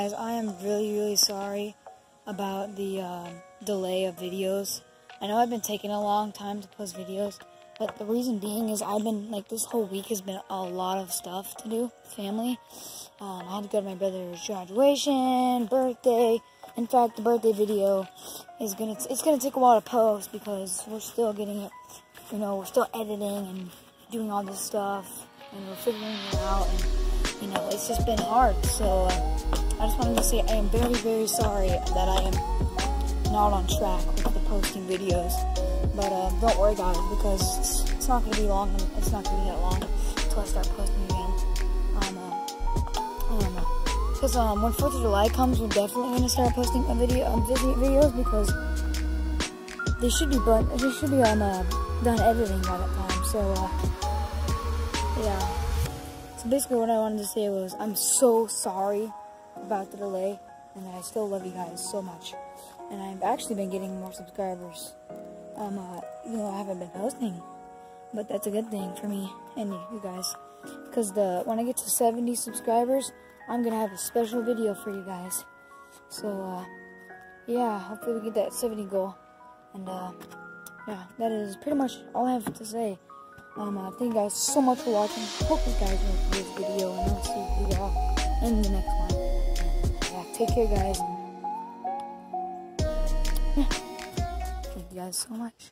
guys, I am really, really sorry about the uh, delay of videos. I know I've been taking a long time to post videos, but the reason being is I've been, like, this whole week has been a lot of stuff to do, family. Um, I had to go to my brother's graduation, birthday. In fact, the birthday video is gonna, it's gonna take a while to post because we're still getting it, you know, we're still editing and doing all this stuff, and we're figuring it out, and, you know, it's just been hard, so, uh, I just wanted to say I am very, very sorry that I am not on track with the posting videos. But uh, don't worry guys, because it's, it's not going to be long, it's not going to be that long until I start posting again. Um, uh, I don't know. Because um, when 4th of July comes, we're definitely going to start posting a video, um, videos because they should be, but they should be um, uh, done editing by that time. So, uh, yeah. So basically what I wanted to say was I'm so sorry about the delay and that I still love you guys so much. And I've actually been getting more subscribers. Um, uh, even though I haven't been posting. But that's a good thing for me and you guys. Because the when I get to 70 subscribers, I'm going to have a special video for you guys. So, uh, yeah, hopefully we get that 70 goal. And, uh, yeah, that is pretty much all I have to say. Um, uh, thank you guys so much for watching. Hope you guys enjoyed this video, and I'll see you all in the next one. Take care, guys. Thank you guys so much.